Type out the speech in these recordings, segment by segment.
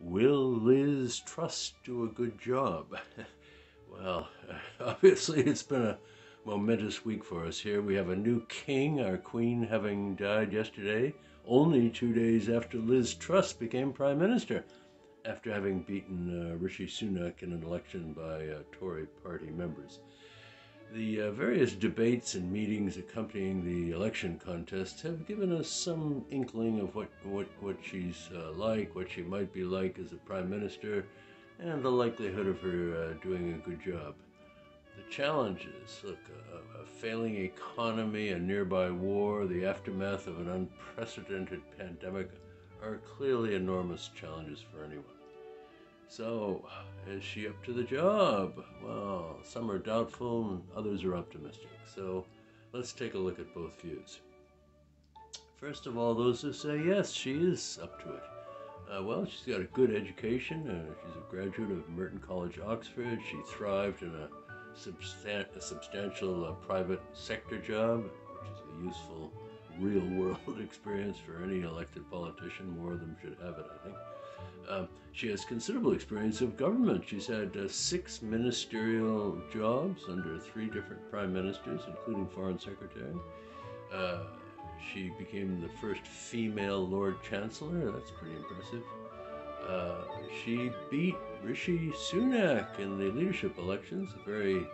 Will Liz Truss do a good job? well, obviously, it's been a momentous week for us here. We have a new king, our queen having died yesterday, only two days after Liz Truss became prime minister, after having beaten uh, Rishi Sunak in an election by uh, Tory party members. The uh, various debates and meetings accompanying the election contest have given us some inkling of what, what, what she's uh, like, what she might be like as a prime minister, and the likelihood of her uh, doing a good job. The challenges look, a, a failing economy, a nearby war, the aftermath of an unprecedented pandemic are clearly enormous challenges for anyone. So, is she up to the job? Well, some are doubtful and others are optimistic. So, let's take a look at both views. First of all, those who say yes, she is up to it. Uh, well, she's got a good education. Uh, she's a graduate of Merton College, Oxford. She thrived in a, substan- a substantial uh, private sector job, which is a useful real world experience for any elected politician. More of them should have it, I think. Uh, she has considerable experience of government. She's had uh, six ministerial jobs under three different prime ministers, including foreign secretary. Uh, she became the first female Lord Chancellor. That's pretty impressive. Uh, she beat Rishi Sunak in the leadership elections, a very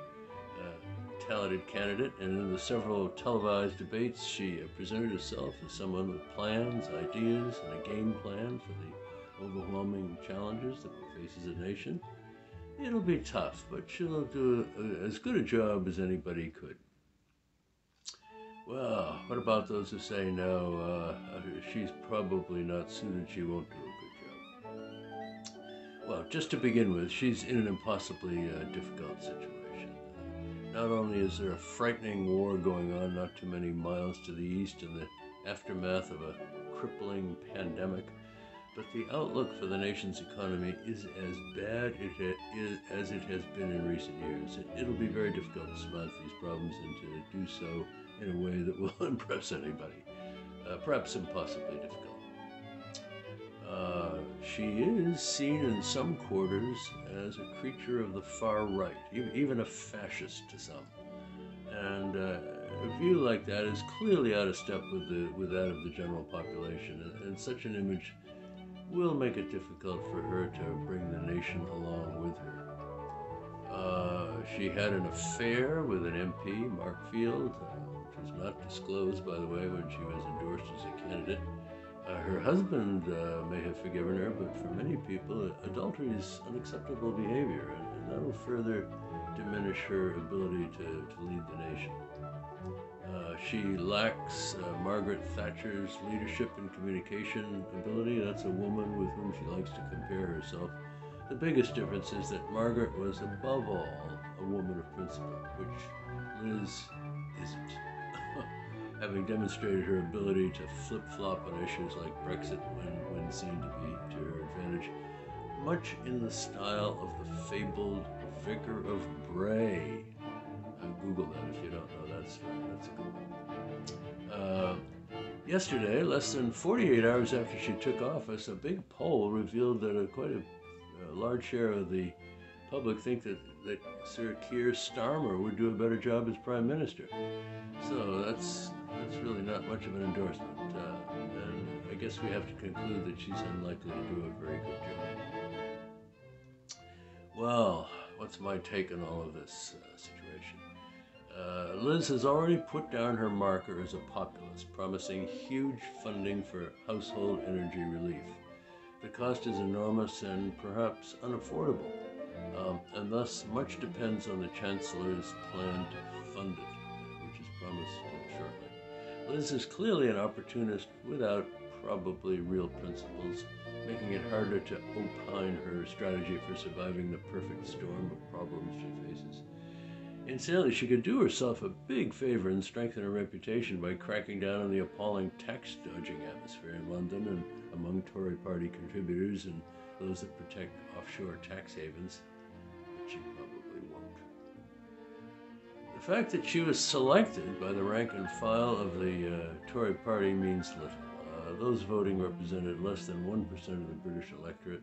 talented candidate. And in the several televised debates, she presented herself as someone with plans, ideas, and a game plan for the overwhelming challenges that we face as a nation. It'll be tough, but she'll do as good a job as anybody could. Well, what about those who say no, uh, she's probably not suited, she won't do a good job? Well, just to begin with, she's in an impossibly uh, difficult situation. Not only is there a frightening war going on not too many miles to the east in the aftermath of a crippling pandemic, but the outlook for the nation's economy is as bad it as it has been in recent years. It, will be very difficult to surmount these problems and to do so in a way that will impress anybody. Uh, perhaps impossibly difficult. Uh, she is seen in some quarters as a creature of the far right, even a fascist to some. And uh, a view like that is clearly out of step with, the, with that of the general population. And such an image will make it difficult for her to bring the nation along with her. Uh, she had an affair with an MP, Mark Field, uh, which was not disclosed, by the way, when she was endorsed as a candidate. Uh, her husband uh, may have forgiven her, but for many people, adultery is unacceptable behavior, and, and that will further diminish her ability to, to lead the nation. Uh, she lacks uh, Margaret Thatcher's leadership and communication ability. That's a woman with whom she likes to compare herself. The biggest difference is that Margaret was, above all, a woman of principle, which Liz isn't. Having demonstrated her ability to flip flop on issues like Brexit when, when seen to be to her advantage, much in the style of the fabled Vicar of Bray. Uh, Google that if you don't know that story. That's a good one. Uh, yesterday, less than 48 hours after she took office, a big poll revealed that a, quite a, a large share of the public think that, that Sir Keir Starmer would do a better job as Prime Minister. So that's that's really not much of an endorsement. Uh, and I guess we have to conclude that she's unlikely to do a very good job. Well, what's my take on all of this uh, situation? Uh, Liz has already put down her marker as a populist, promising huge funding for household energy relief. The cost is enormous and perhaps unaffordable, um, and thus much depends on the Chancellor's plan to fund it, which is promised shortly. Liz is clearly an opportunist without probably real principles, making it harder to opine her strategy for surviving the perfect storm of problems she faces. Incidentally, she could do herself a big favor and strengthen her reputation by cracking down on the appalling tax dodging atmosphere in London and among Tory party contributors and those that protect offshore tax havens. She probably won't. The fact that she was selected by the rank and file of the uh, Tory party means little. Uh, those voting represented less than 1% of the British electorate,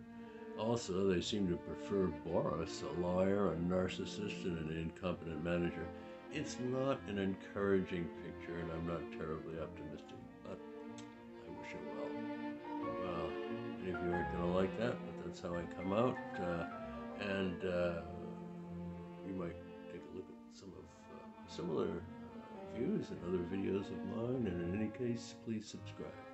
Also, they seem to prefer Boris, a liar, a narcissist, and an incompetent manager. It's not an encouraging picture, and I'm not terribly optimistic, but I wish it well. Well, any of you aren't going to like that, but that's how I come out. Uh, and uh, you might take a look at some of uh, similar uh, views and other videos of mine, and in any case, please subscribe.